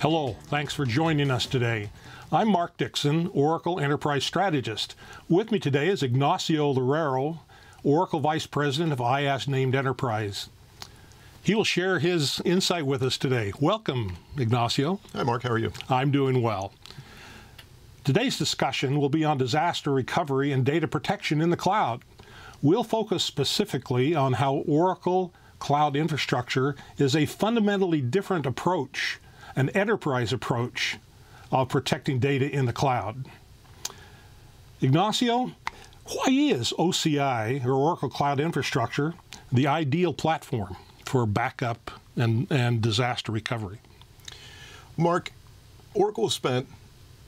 Hello, thanks for joining us today. I'm Mark Dixon, Oracle Enterprise Strategist. With me today is Ignacio Loureiro, Oracle Vice President of IaaS Named Enterprise. He will share his insight with us today. Welcome, Ignacio. Hi, Mark. How are you? I'm doing well. Today's discussion will be on disaster recovery and data protection in the cloud. We'll focus specifically on how Oracle Cloud Infrastructure is a fundamentally different approach, an enterprise approach of protecting data in the cloud. Ignacio, why is OCI, or Oracle Cloud Infrastructure, the ideal platform for backup and, and disaster recovery? Mark, Oracle spent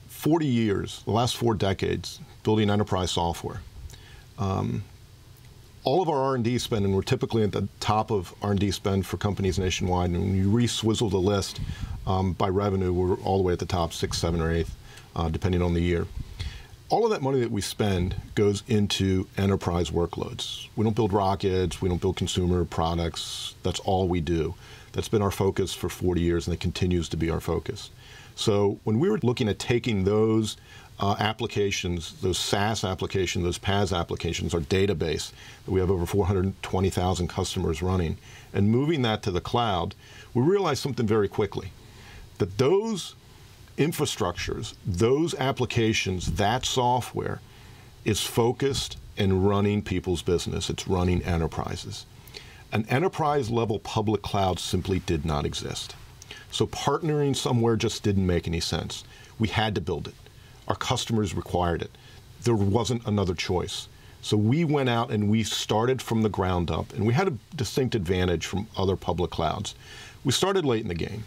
40 years, the last four decades, building enterprise software. Um, all of our R&D spend, and we're typically at the top of R&D spend for companies nationwide, and when you re-swizzle the list um, by revenue, we're all the way at the top, six, seven, or eighth, uh, depending on the year. All of that money that we spend goes into enterprise workloads. We don't build rockets, we don't build consumer products, that's all we do. That's been our focus for 40 years, and it continues to be our focus. So when we were looking at taking those uh, applications, those SaaS applications, those PaaS applications, our database that we have over 420,000 customers running, and moving that to the cloud, we realized something very quickly that those infrastructures, those applications, that software is focused and running people's business. It's running enterprises. An enterprise level public cloud simply did not exist. So partnering somewhere just didn't make any sense. We had to build it. Our customers required it. There wasn't another choice. So we went out and we started from the ground up, and we had a distinct advantage from other public clouds. We started late in the game,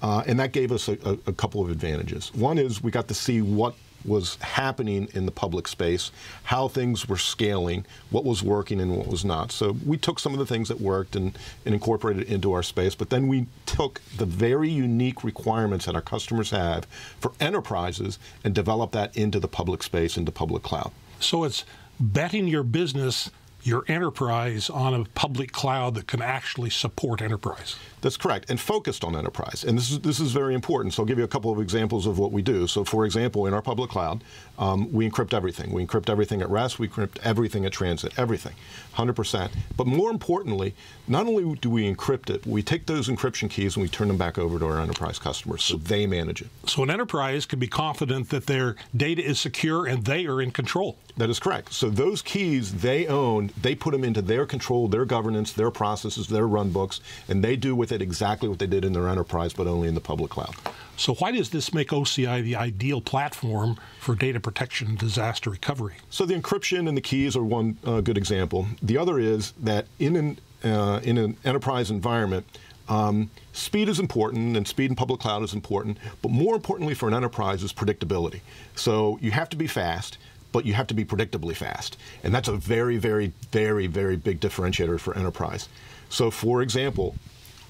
uh, and that gave us a, a, a couple of advantages. One is we got to see what was happening in the public space, how things were scaling, what was working and what was not. So we took some of the things that worked and, and incorporated it into our space, but then we took the very unique requirements that our customers have for enterprises and developed that into the public space, into public cloud. So it's betting your business your enterprise on a public cloud that can actually support enterprise. That's correct, and focused on enterprise. And this is, this is very important. So I'll give you a couple of examples of what we do. So for example, in our public cloud, um, we encrypt everything. We encrypt everything at rest, we encrypt everything at transit, everything, 100%. But more importantly, not only do we encrypt it, we take those encryption keys and we turn them back over to our enterprise customers so they manage it. So an enterprise can be confident that their data is secure and they are in control. That is correct. So those keys they own, they put them into their control, their governance, their processes, their run books, and they do with it exactly what they did in their enterprise, but only in the public cloud. So why does this make OCI the ideal platform for data protection and disaster recovery? So the encryption and the keys are one uh, good example. The other is that in an, uh, in an enterprise environment, um, speed is important, and speed in public cloud is important, but more importantly for an enterprise is predictability. So you have to be fast, but you have to be predictably fast. And that's a very, very, very, very big differentiator for enterprise. So for example,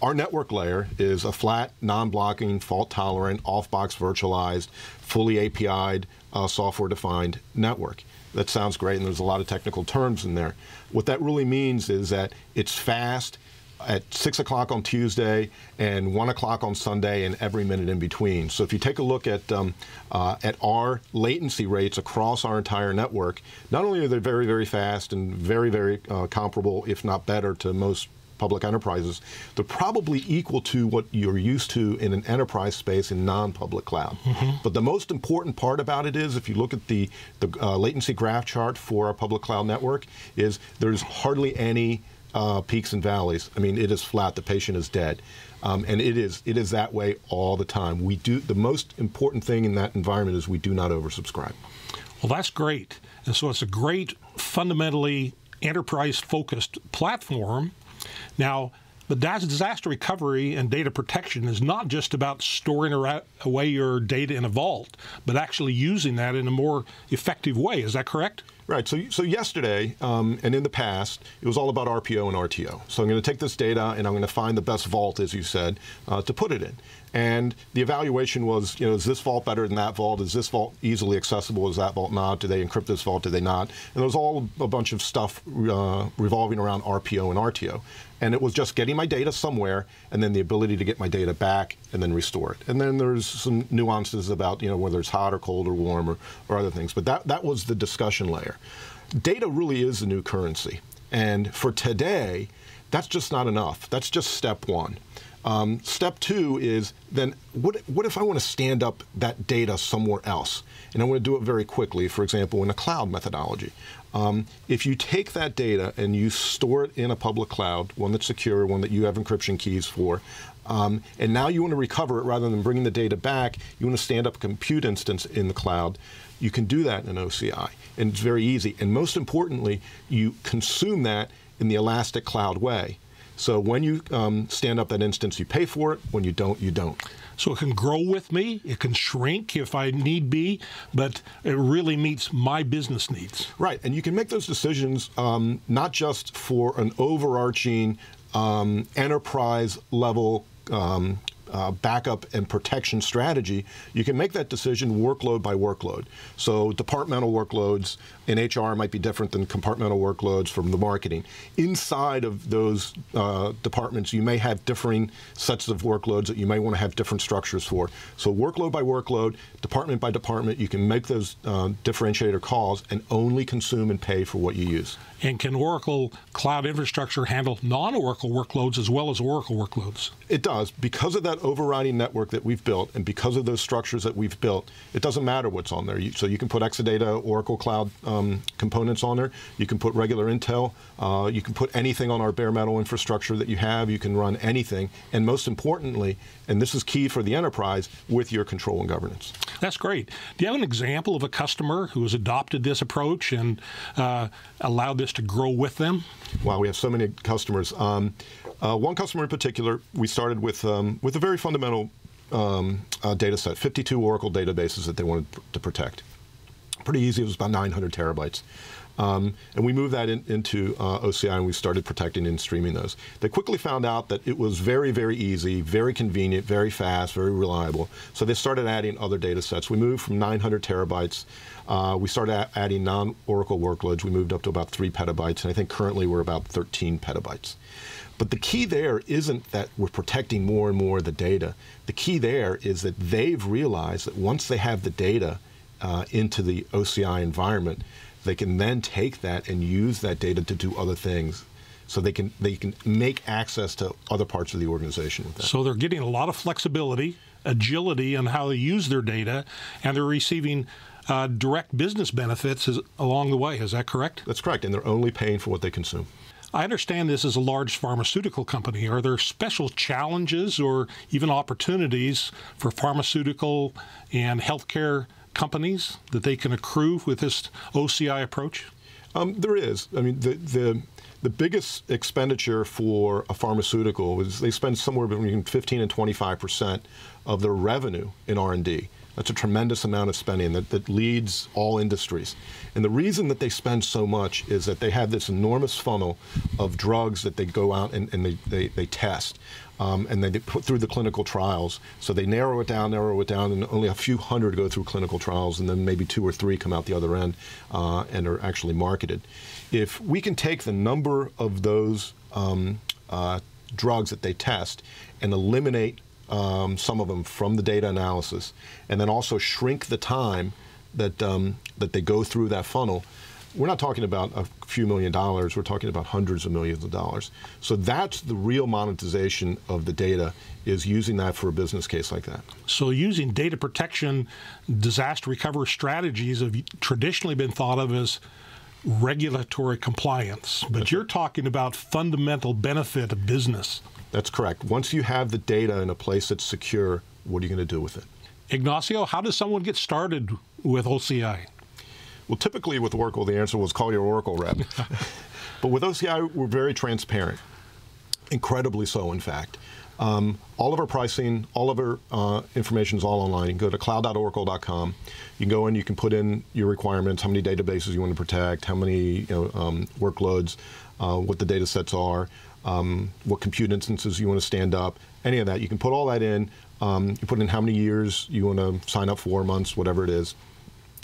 our network layer is a flat, non-blocking, fault-tolerant, off-box virtualized, fully API'd, uh, software-defined network. That sounds great, and there's a lot of technical terms in there. What that really means is that it's fast, at 6 o'clock on Tuesday and 1 o'clock on Sunday and every minute in between. So if you take a look at, um, uh, at our latency rates across our entire network, not only are they very, very fast and very, very uh, comparable, if not better, to most public enterprises, they're probably equal to what you're used to in an enterprise space in non-public cloud. Mm -hmm. But the most important part about it is, if you look at the, the uh, latency graph chart for our public cloud network, is there's hardly any uh, peaks and valleys. I mean, it is flat. The patient is dead, um, and it is it is that way all the time. We do the most important thing in that environment is we do not oversubscribe. Well, that's great, and so it's a great fundamentally enterprise-focused platform. Now. the disaster recovery and data protection is not just about storing away your data in a vault, but actually using that in a more effective way. Is that correct? Right. So, so yesterday um, and in the past, it was all about RPO and RTO. So I'm going to take this data and I'm going to find the best vault, as you said, uh, to put it in. And the evaluation was, you know, is this vault better than that vault? Is this vault easily accessible? Is that vault not? Do they encrypt this vault? Do they not? And there was all a bunch of stuff uh, revolving around RPO and RTO. And it was just getting my data somewhere and then the ability to get my data back and then restore it. And then there's some nuances about, you know, whether it's hot or cold or warm or, or other things. But that, that was the discussion layer. Data really is the new currency. And for today, that's just not enough. That's just step one. Um, step two is then what, what if I want to stand up that data somewhere else? And I want to do it very quickly, for example, in a cloud methodology. Um, if you take that data and you store it in a public cloud, one that's secure, one that you have encryption keys for, um, and now you want to recover it rather than bringing the data back, you want to stand up a compute instance in the cloud, you can do that in OCI. And it's very easy. And most importantly, you consume that in the Elastic Cloud way. So when you um, stand up that instance, you pay for it. When you don't, you don't. So it can grow with me, it can shrink if I need be, but it really meets my business needs. Right, and you can make those decisions um, not just for an overarching um, enterprise level um, uh, backup and protection strategy, you can make that decision workload by workload. So departmental workloads in HR might be different than compartmental workloads from the marketing. Inside of those uh, departments, you may have differing sets of workloads that you may want to have different structures for. So workload by workload, department by department, you can make those uh, differentiator calls and only consume and pay for what you use. And can Oracle Cloud Infrastructure handle non-Oracle workloads as well as Oracle workloads? It does. Because of that overriding network that we've built and because of those structures that we've built, it doesn't matter what's on there. so you can put Exadata, Oracle Cloud um, components on there. You can put regular Intel. Uh, you can put anything on our bare metal infrastructure that you have. You can run anything. And most importantly, and this is key for the enterprise, with your control and governance. That's great. Do you have an example of a customer who has adopted this approach and uh, allowed this to grow with them? Wow, we have so many customers. Um, uh, one customer in particular, we started with um, with a very fundamental um, uh, data set, 52 Oracle databases that they wanted to protect. Pretty easy, it was about 900 terabytes. Um, and we moved that in, into uh, OCI and we started protecting and streaming those. They quickly found out that it was very, very easy, very convenient, very fast, very reliable. So they started adding other data sets. We moved from 900 terabytes. Uh, we started adding non-Oracle workloads. We moved up to about three petabytes, and I think currently we're about 13 petabytes. But the key there isn't that we're protecting more and more of the data. The key there is that they've realized that once they have the data uh, into the OCI environment, they can then take that and use that data to do other things. So they can they can make access to other parts of the organization with that. So they're getting a lot of flexibility, agility on how they use their data, and they're receiving uh, direct business benefits along the way. Is that correct? That's correct, and they're only paying for what they consume. I understand this is a large pharmaceutical company. Are there special challenges or even opportunities for pharmaceutical and healthcare companies that they can accrue with this OCI approach? Um, there is. I mean, the, the the biggest expenditure for a pharmaceutical is they spend somewhere between 15 and 25 percent of their revenue in R&D. That's a tremendous amount of spending that, that leads all industries. And the reason that they spend so much is that they have this enormous funnel of drugs that they go out and, and they, they, they test. Um, and they put through the clinical trials. So they narrow it down, narrow it down, and only a few hundred go through clinical trials, and then maybe two or three come out the other end uh, and are actually marketed. If we can take the number of those um, uh, drugs that they test and eliminate um, some of them from the data analysis, and then also shrink the time that um, that they go through that funnel. We're not talking about a few million dollars. We're talking about hundreds of millions of dollars. So that's the real monetization of the data is using that for a business case like that. So using data protection, disaster recovery strategies have traditionally been thought of as regulatory compliance, but you're talking about fundamental benefit of business. That's correct. Once you have the data in a place that's secure, what are you going to do with it? Ignacio, how does someone get started with OCI? Well, typically with Oracle, the answer was call your Oracle rep. but with OCI, we're very transparent. Incredibly so, in fact. Um, all of our pricing, all of our uh, information is all online. You can go to cloud.oracle.com. You can go in, you can put in your requirements, how many databases you want to protect, how many you know, um, workloads, uh, what the data sets are, um, what compute instances you want to stand up, any of that. You can put all that in. Um, you put in how many years you want to sign up for, months, whatever it is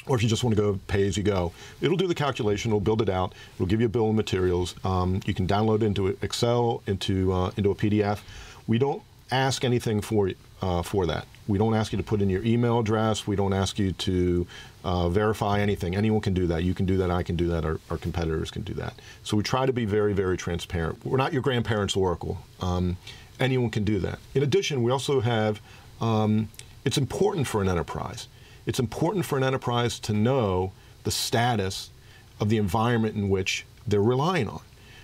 or if you just want to go pay as you go, it'll do the calculation. It'll build it out. It'll give you a bill of materials. Um, you can download it into Excel, into uh, into a PDF. We don't ask anything for uh, for that. We don't ask you to put in your email address. We don't ask you to uh, verify anything. Anyone can do that. You can do that. I can do that. Our, our, competitors can do that. So we try to be very, very transparent. We're not your grandparents' Oracle. Um, anyone can do that. In addition, we also have. Um, it's important for an enterprise it's important for an enterprise to know the status of the environment in which they're relying on.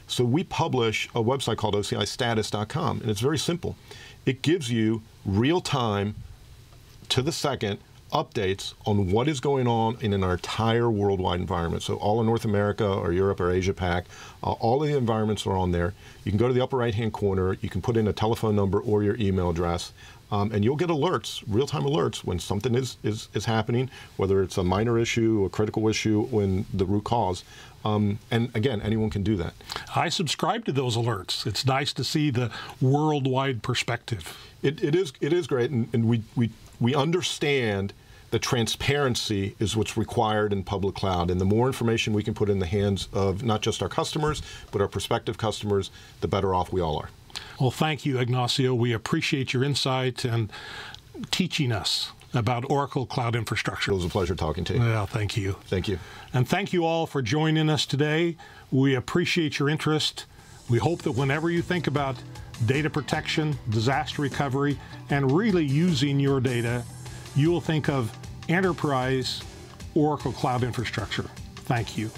So we publish a website called ocistatus.com, and it's very simple. It gives you real time, to the second, updates on what is going on in an entire worldwide environment. So all of North America or Europe or Asia Pac, uh, all of the environments are on there. You can go to the upper right hand corner, you can put in a telephone number or your email address. Um, and you'll get alerts, real-time alerts, when something is, is, is happening, whether it's a minor issue, a critical issue, when the root cause. Um, and again, anyone can do that. I subscribe to those alerts. It's nice to see the worldwide perspective. It, it is it is great, and, and we, we we understand that transparency is what's required in public cloud. And the more information we can put in the hands of not just our customers, but our prospective customers, the better off we all are. Well, thank you, Ignacio. We appreciate your insight and teaching us about Oracle Cloud Infrastructure. It was a pleasure talking to you. Well, thank you. Thank you. And thank you all for joining us today. We appreciate your interest. We hope that whenever you think about data protection, disaster recovery, and really using your data, you will think of enterprise Oracle Cloud Infrastructure. Thank you.